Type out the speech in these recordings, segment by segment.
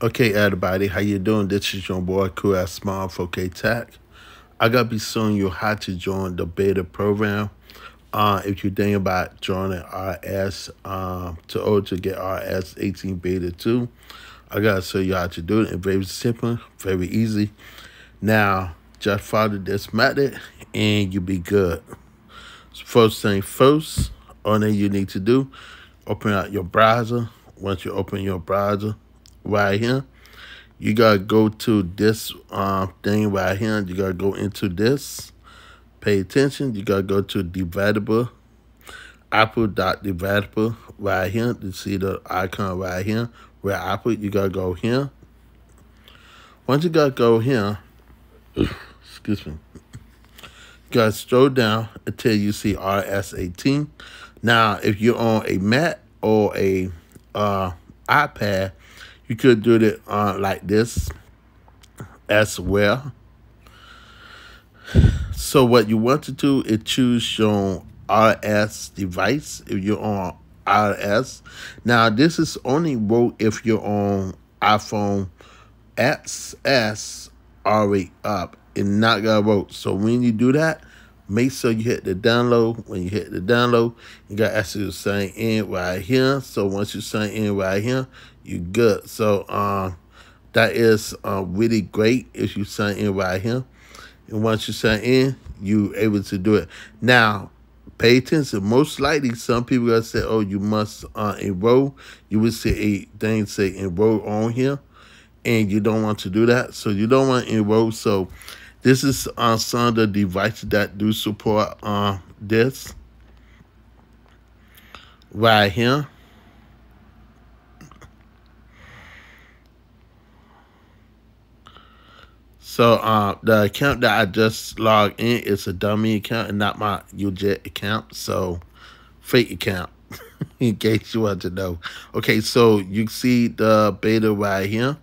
Okay, everybody, how you doing? This is your boy QS Small for K Tech. I gotta be showing you how to join the beta program. Uh, if you're thinking about joining iOS um, to or to get iOS 18 Beta 2, I gotta show you how to do it. It's very simple, very easy. Now, just follow this method and you'll be good. First thing first, only you need to do, open up your browser. Once you open your browser, right here. You gotta go to this um, thing right here. You gotta go into this. Pay attention. You gotta go to developer, apple.developer right here. You see the icon right here where Apple. You gotta go here. Once you gotta go here, excuse me. You gotta scroll down until you see iOS18. Now, if you're on a Mac or a uh, iPad, you could do it uh, like this as well. So what you want to do is choose your iOS device if you're on iOS. Now this is only work if you're on iPhone XS already up and not gonna work. So when you do that, make sure you hit the download. When you hit the download, you got actually sign in right here. So once you sign in right here, you good. So um, that is uh, really great if you sign in right here. And once you sign in, you able to do it. Now, pay attention. Most likely, some people gonna say, "Oh, you must uh, enroll." You would see a thing say enroll on here, and you don't want to do that. So you don't want to enroll. So this is uh, some of the devices that do support uh, this right here. So uh, the account that I just logged in is a dummy account and not my UJet account. So fake account, in case you want to know. Okay, so you see the beta right here.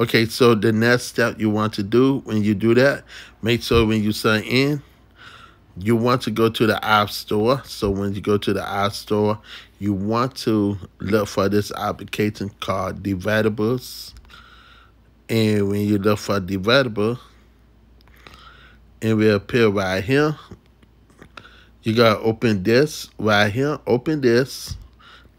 Okay, so the next step you want to do when you do that, make sure when you sign in, you want to go to the App Store. So when you go to the App Store, you want to look for this application called Developer and when you look for developer, it will appear right here. You gotta open this right here. Open this,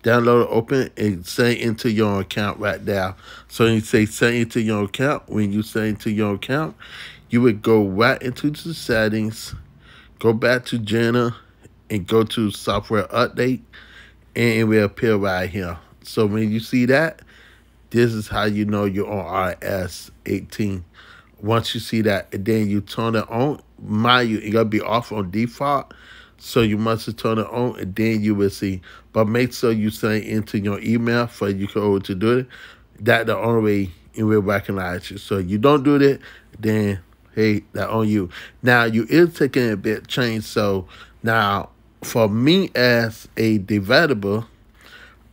download, open, and send into your account right now. So you say send into your account. When you send into your account, you would go right into the settings, go back to General, and go to software update, and it will appear right here. So when you see that, this is how you know you're on iOS 18. Once you see that, and then you turn it on, mind you, it gotta be off on default. So you must turn it on, and then you will see. But make sure you send into your email for you code to do it. That the only way it will recognize you. So you don't do that, then hey, that on you. Now you is taking a bit change. So now for me as a developer,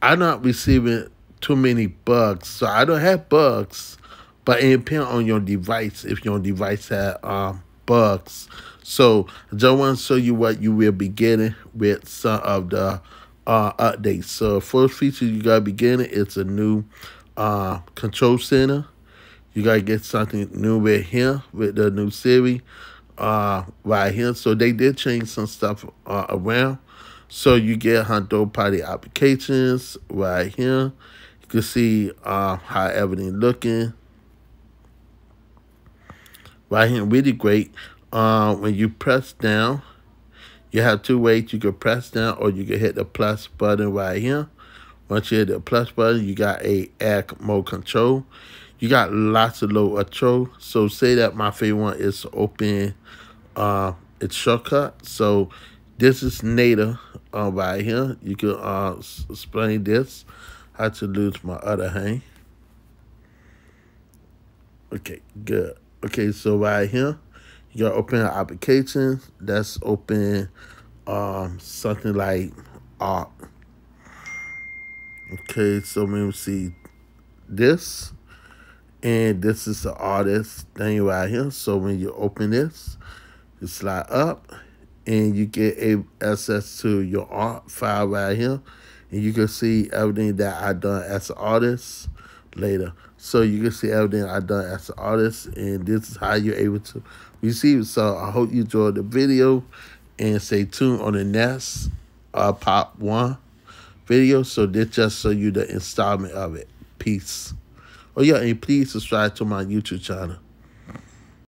I'm not receiving too many bugs. So I don't have bugs, but it depends on your device if your device has um, bugs. So I just want to show you what you will be getting with some of the uh, updates. So first feature you got to be getting is a new uh, control center. You got to get something new with here with the new Siri uh, right here. So they did change some stuff uh, around. So you get third party applications right here. You can see uh, how everything looking. Right here, really great. Uh, when you press down, you have two ways. You can press down or you can hit the plus button right here. Once you hit the plus button, you got a add mode control. You got lots of low control. So say that my favorite one is open uh, its shortcut. So this is native uh, right here. You can uh, explain this how to lose my other hand. Okay, good. Okay, so right here, you gotta open an application. That's open um something like art. Okay, so we see this. And this is the artist thing right here. So when you open this, you slide up and you get a access to your art file right here and you can see everything that I done as an artist, later. So you can see everything I done as an artist, and this is how you're able to receive it. So I hope you enjoyed the video, and stay tuned on the next uh, Pop One video. So this just show you the installment of it. Peace. Oh yeah, and please subscribe to my YouTube channel.